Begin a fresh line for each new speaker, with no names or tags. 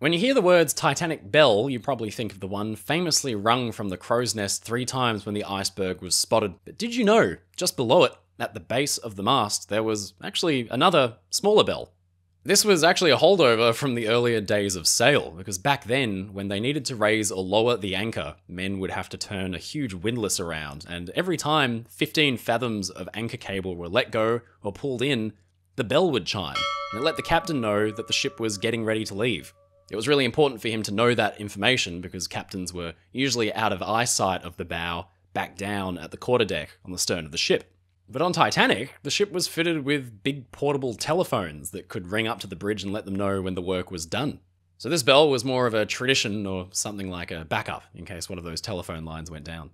When you hear the words Titanic bell, you probably think of the one famously rung from the crow's nest three times when the iceberg was spotted. But did you know, just below it, at the base of the mast, there was actually another smaller bell? This was actually a holdover from the earlier days of sail, because back then, when they needed to raise or lower the anchor, men would have to turn a huge windlass around, and every time 15 fathoms of anchor cable were let go or pulled in, the bell would chime, and it let the captain know that the ship was getting ready to leave. It was really important for him to know that information because captains were usually out of eyesight of the bow, back down at the quarterdeck on the stern of the ship. But on Titanic, the ship was fitted with big portable telephones that could ring up to the bridge and let them know when the work was done. So this bell was more of a tradition or something like a backup in case one of those telephone lines went down.